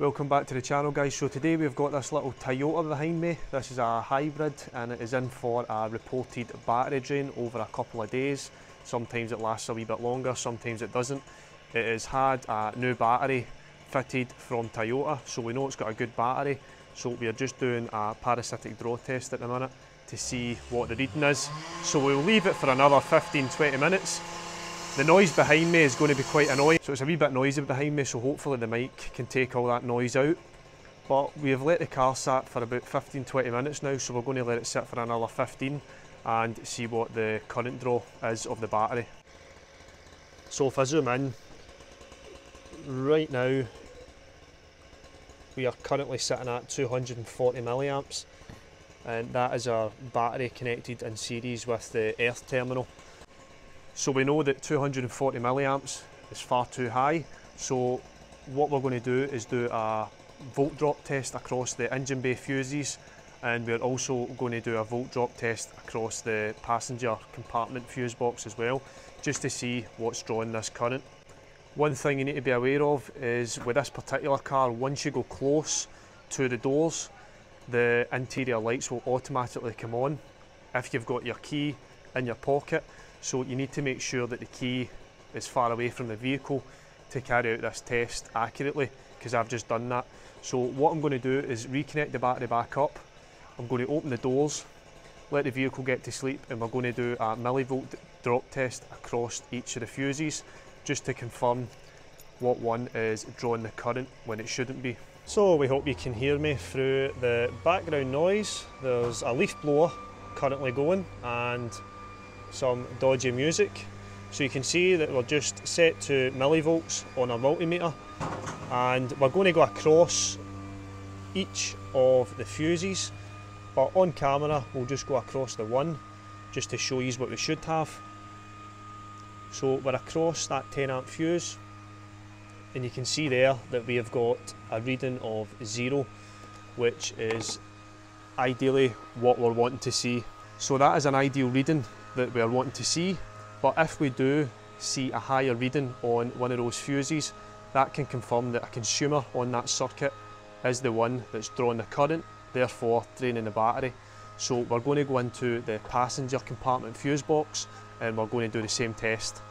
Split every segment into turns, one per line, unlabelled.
Welcome back to the channel guys. So today we've got this little Toyota behind me. This is a hybrid and it is in for a reported battery drain over a couple of days. Sometimes it lasts a wee bit longer, sometimes it doesn't. It has had a new battery fitted from Toyota so we know it's got a good battery. So we are just doing a parasitic draw test at the minute to see what the reading is. So we'll leave it for another 15-20 minutes the noise behind me is going to be quite annoying, so it's a wee bit noisy behind me, so hopefully the mic can take all that noise out. But we have let the car sat for about 15-20 minutes now, so we're going to let it sit for another 15 and see what the current draw is of the battery. So if I zoom in, right now we are currently sitting at 240 milliamps and that is our battery connected in series with the earth terminal. So we know that 240 milliamps is far too high. So what we're going to do is do a volt drop test across the engine bay fuses and we're also going to do a volt drop test across the passenger compartment fuse box as well just to see what's drawing this current. One thing you need to be aware of is with this particular car once you go close to the doors the interior lights will automatically come on if you've got your key in your pocket so you need to make sure that the key is far away from the vehicle to carry out this test accurately because I've just done that. So what I'm going to do is reconnect the battery back up. I'm going to open the doors, let the vehicle get to sleep and we're going to do a millivolt drop test across each of the fuses just to confirm what one is drawing the current when it shouldn't be. So we hope you can hear me through the background noise. There's a leaf blower currently going and some dodgy music. So you can see that we're just set to millivolts on our multimeter and we're going to go across each of the fuses but on camera we'll just go across the one just to show you what we should have. So we're across that 10 amp fuse and you can see there that we have got a reading of zero which is ideally what we're wanting to see. So that is an ideal reading that we are wanting to see. But if we do see a higher reading on one of those fuses, that can confirm that a consumer on that circuit is the one that's drawing the current, therefore draining the battery. So we're going to go into the passenger compartment fuse box and we're going to do the same test.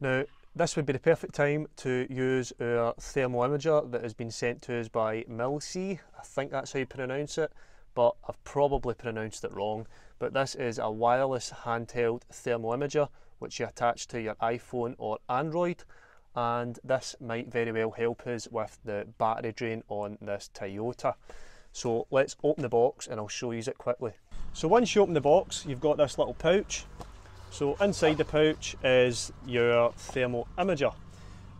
Now, this would be the perfect time to use our thermal imager that has been sent to us by Mileseey. I think that's how you pronounce it, but I've probably pronounced it wrong but this is a wireless handheld thermal imager which you attach to your iPhone or Android and this might very well help us with the battery drain on this Toyota. So let's open the box and I'll show you it quickly. So once you open the box you've got this little pouch. So inside the pouch is your thermal imager.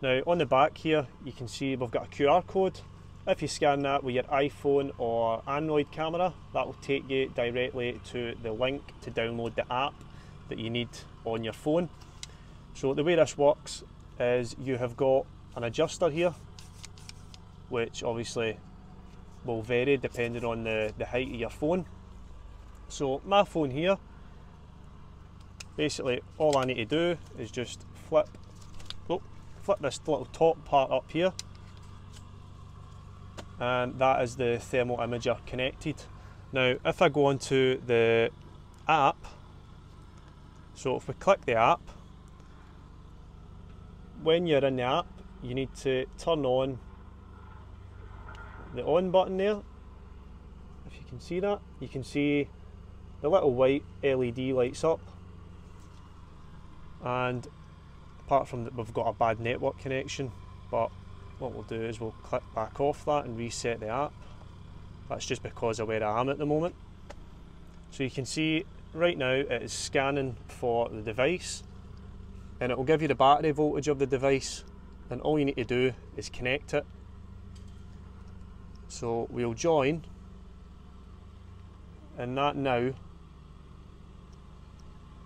Now on the back here you can see we've got a QR code if you scan that with your iPhone or Android camera, that will take you directly to the link to download the app that you need on your phone. So the way this works is you have got an adjuster here, which obviously will vary depending on the, the height of your phone. So my phone here, basically all I need to do is just flip, oh, flip this little top part up here and that is the thermal imager connected. Now if I go onto the app, so if we click the app, when you're in the app you need to turn on the on button there. If you can see that, you can see the little white LED lights up and apart from that we've got a bad network connection but what we'll do is we'll click back off that and reset the app. That's just because of where I am at the moment. So you can see right now it is scanning for the device and it will give you the battery voltage of the device and all you need to do is connect it. So we'll join and that now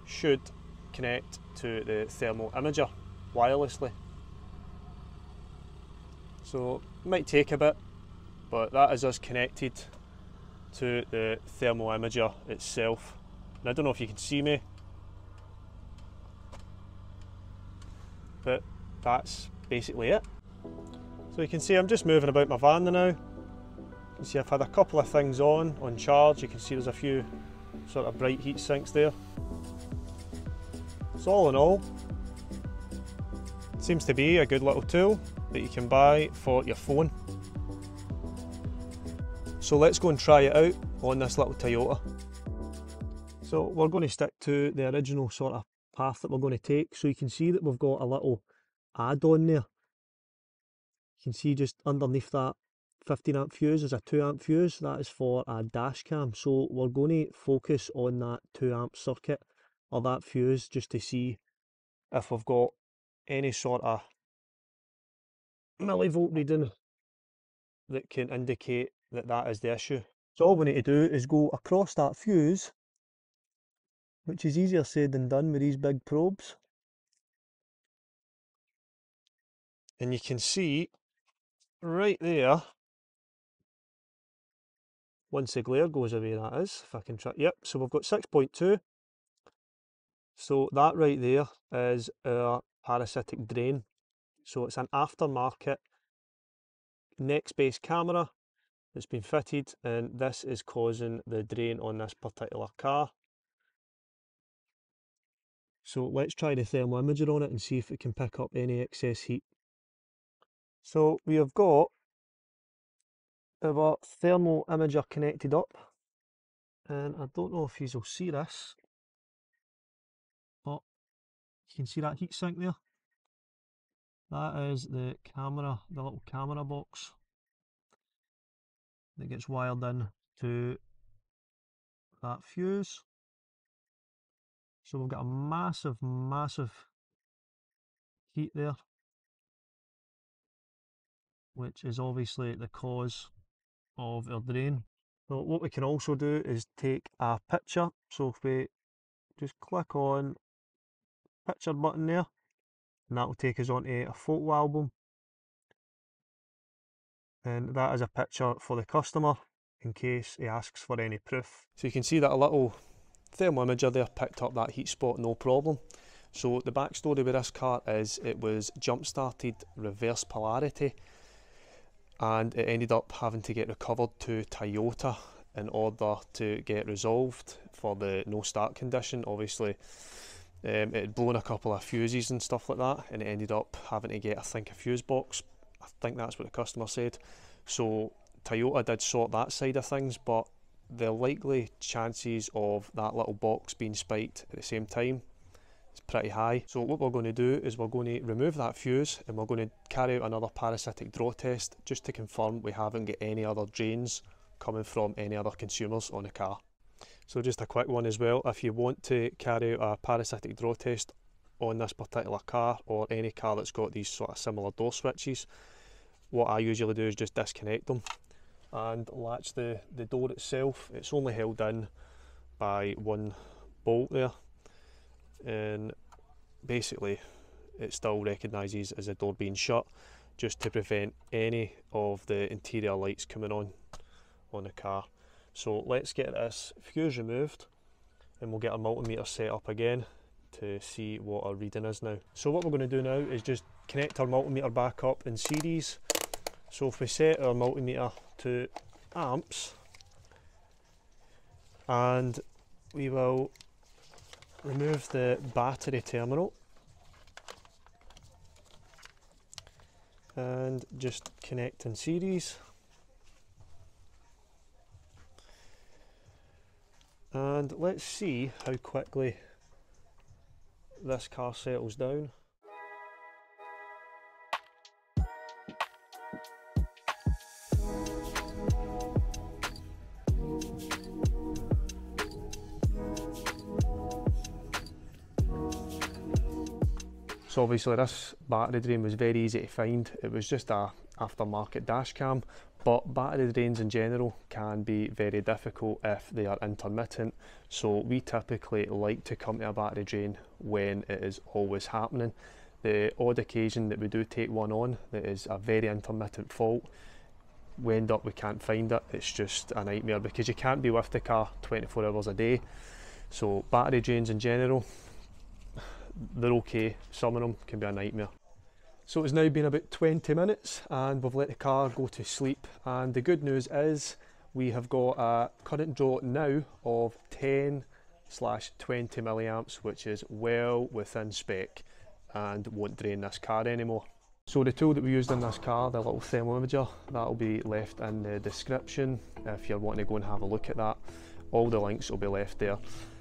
should connect to the thermal imager wirelessly. So it might take a bit, but that is us connected to the thermal imager itself. And I don't know if you can see me, but that's basically it. So you can see I'm just moving about my van now. You can see I've had a couple of things on, on charge. You can see there's a few sort of bright heat sinks there. So all in all, seems to be a good little tool that you can buy for your phone. So let's go and try it out on this little Toyota. So we're going to stick to the original sort of path that we're going to take. So you can see that we've got a little add-on there. You can see just underneath that 15 amp fuse is a 2 amp fuse. That is for a dash cam. So we're going to focus on that 2 amp circuit or that fuse just to see if we've got any sort of millivolt reading that can indicate that that is the issue. So all we need to do is go across that fuse, which is easier said than done with these big probes. And you can see right there, once the glare goes away that is, if I can try, yep, so we've got 6.2. So that right there is our parasitic drain. So it's an aftermarket Nextbase camera that's been fitted and this is causing the drain on this particular car. So let's try the thermal imager on it and see if it can pick up any excess heat. So we have got our thermal imager connected up and I don't know if you will see this you can see that heat sink there that is the camera, the little camera box that gets wired in to that fuse. So we've got a massive, massive heat there, which is obviously the cause of our drain. So what we can also do is take a picture. So if we just click on picture button there, and that will take us onto a photo album and that is a picture for the customer in case he asks for any proof. So you can see that a little thermal imager there picked up that heat spot no problem. So the backstory with this car is it was jump started reverse polarity and it ended up having to get recovered to Toyota in order to get resolved for the no start condition. Obviously um, it had blown a couple of fuses and stuff like that, and it ended up having to get, I think, a fuse box. I think that's what the customer said. So Toyota did sort that side of things, but the likely chances of that little box being spiked at the same time is pretty high. So what we're going to do is we're going to remove that fuse and we're going to carry out another parasitic draw test just to confirm we haven't got any other drains coming from any other consumers on the car. So just a quick one as well, if you want to carry out a parasitic draw test on this particular car or any car that's got these sort of similar door switches, what I usually do is just disconnect them and latch the, the door itself. It's only held in by one bolt there and basically it still recognises as a door being shut just to prevent any of the interior lights coming on on the car. So let's get this fuse removed and we'll get our multimeter set up again to see what our reading is now. So what we're going to do now is just connect our multimeter back up in series. So if we set our multimeter to amps and we will remove the battery terminal and just connect in series and let's see how quickly this car settles down. So obviously this battery drain was very easy to find. It was just a aftermarket dash cam but battery drains in general can be very difficult if they are intermittent. So we typically like to come to a battery drain when it is always happening. The odd occasion that we do take one on that is a very intermittent fault we end up we can't find it. It's just a nightmare because you can't be with the car 24 hours a day. So battery drains in general they're okay some of them can be a nightmare So it's now been about 20 minutes and we've let the car go to sleep and the good news is we have got a current draw now of 10 slash 20 milliamps which is well within spec and won't drain this car anymore. So the tool that we used in this car, the little thermal imager, that'll be left in the description if you're wanting to go and have a look at that. All the links will be left there.